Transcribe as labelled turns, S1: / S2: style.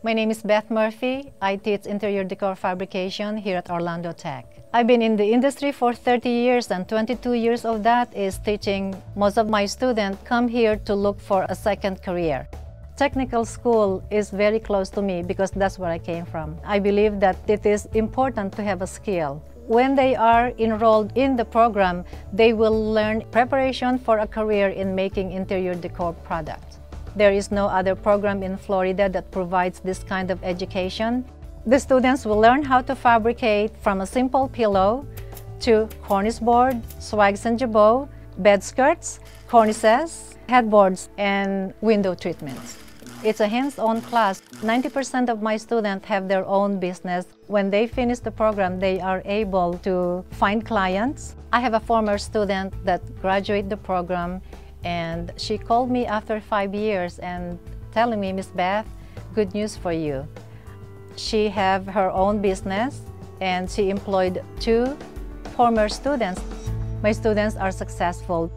S1: My name is Beth Murphy. I teach interior decor fabrication here at Orlando Tech. I've been in the industry for 30 years and 22 years of that is teaching. Most of my students come here to look for a second career. Technical school is very close to me because that's where I came from. I believe that it is important to have a skill. When they are enrolled in the program, they will learn preparation for a career in making interior decor products. There is no other program in Florida that provides this kind of education. The students will learn how to fabricate from a simple pillow to cornice board, swags and jabot, bed skirts, cornices, headboards, and window treatments. It's a hands-on class. 90% of my students have their own business. When they finish the program, they are able to find clients. I have a former student that graduated the program and she called me after five years and telling me, Miss Beth, good news for you. She have her own business and she employed two former students. My students are successful.